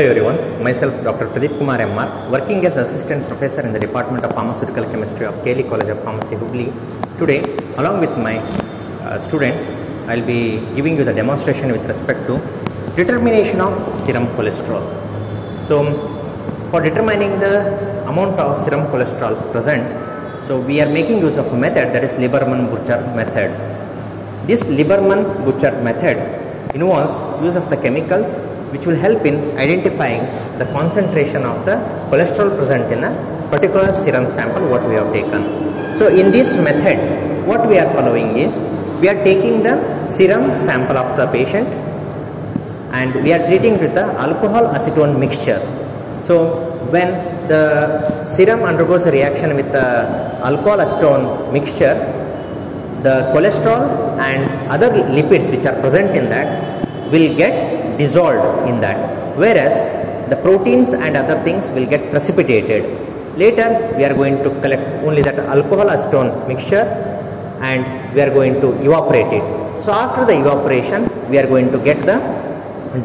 everyone, myself Dr. Pradeep Kumar MR, working as Assistant Professor in the Department of Pharmaceutical Chemistry of KLE College of Pharmacy, Hubli. Today, along with my uh, students, I'll be giving you the demonstration with respect to determination of serum cholesterol. So, for determining the amount of serum cholesterol present, so we are making use of a method that is Liebermann-Burchard method. This Liebermann-Burchard method involves use of the chemicals which will help in identifying the concentration of the cholesterol present in a particular serum sample what we have taken. So in this method what we are following is we are taking the serum sample of the patient and we are treating with the alcohol acetone mixture. So when the serum undergoes a reaction with the alcohol acetone mixture the cholesterol and other lipids which are present in that will get dissolved in that. Whereas the proteins and other things will get precipitated. Later we are going to collect only that alcohol acetone mixture and we are going to evaporate it. So after the evaporation we are going to get the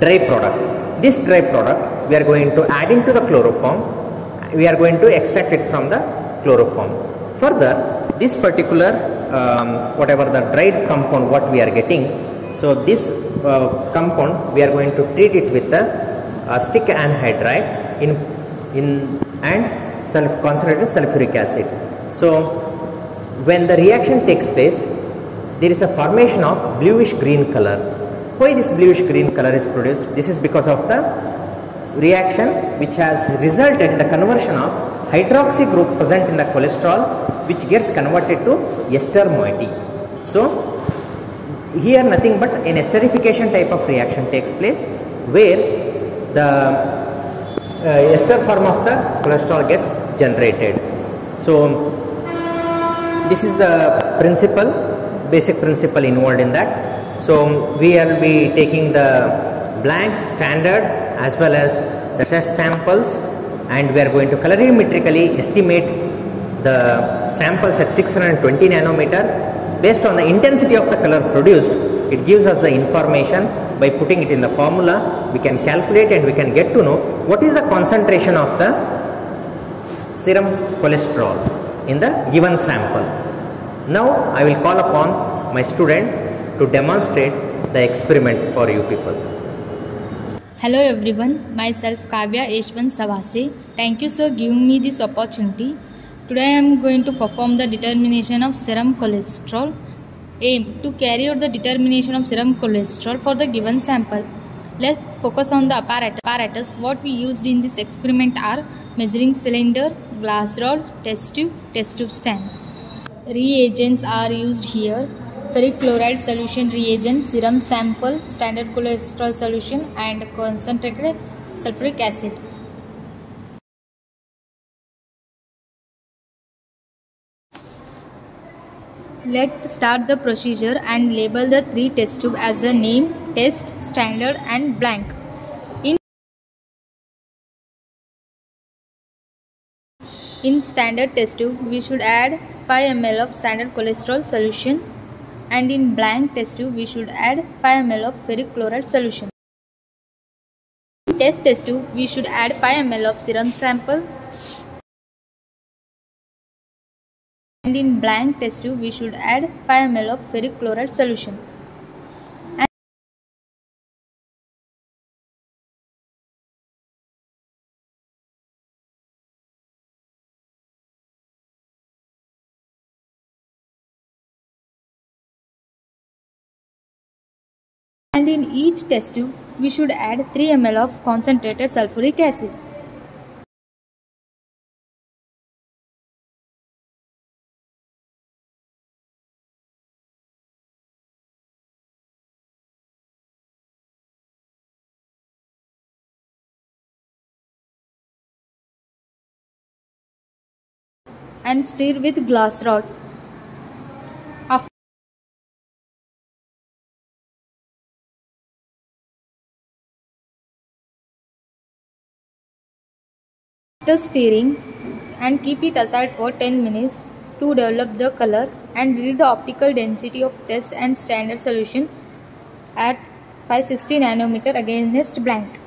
dry product. This dry product we are going to add into the chloroform. We are going to extract it from the chloroform. Further this particular um, whatever the dried compound what we are getting so this uh, compound we are going to treat it with the uh, acetic anhydride in in and self concentrated sulfuric acid. So when the reaction takes place there is a formation of bluish green color. Why this bluish green color is produced? This is because of the reaction which has resulted in the conversion of hydroxy group present in the cholesterol which gets converted to ester moiety. So, here nothing but an esterification type of reaction takes place where the uh, ester form of the cholesterol gets generated. So, this is the principle, basic principle involved in that. So, we will be taking the blank standard as well as the test samples and we are going to colorimetrically estimate the samples at 620 nanometer based on the intensity of the color produced it gives us the information by putting it in the formula we can calculate and we can get to know what is the concentration of the serum cholesterol in the given sample now i will call upon my student to demonstrate the experiment for you people Hello everyone, myself Kavya Eshwan Savase. Thank you sir giving me this opportunity. Today I am going to perform the determination of serum cholesterol. Aim to carry out the determination of serum cholesterol for the given sample. Let's focus on the apparatus. What we used in this experiment are measuring cylinder, glass rod, test tube, test tube stand. Reagents are used here ferric chloride solution reagent, serum sample, standard cholesterol solution and concentrated sulfuric acid. Let's start the procedure and label the three test tube as a name, test, standard and blank. In, in standard test tube, we should add 5 ml of standard cholesterol solution and in blank test tube we should add 5 ml of ferric chloride solution. In test test tube we should add 5 ml of serum sample and in blank test tube we should add 5 ml of ferric chloride solution. And in each test tube we should add 3 ml of concentrated sulfuric acid. And stir with glass rod. After stirring and keep it aside for 10 minutes to develop the color and read the optical density of test and standard solution at 560 nanometer against blank.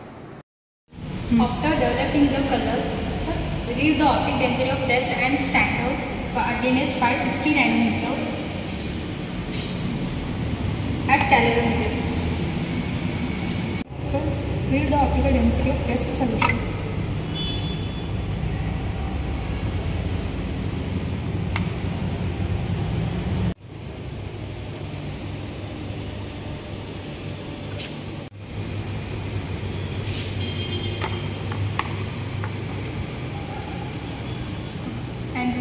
Hmm. After developing the color, read the optic density of test and standard for against 560 nanometer at colorimeter. Read the optical density of test solution.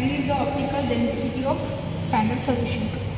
Read the optical density of standard solution.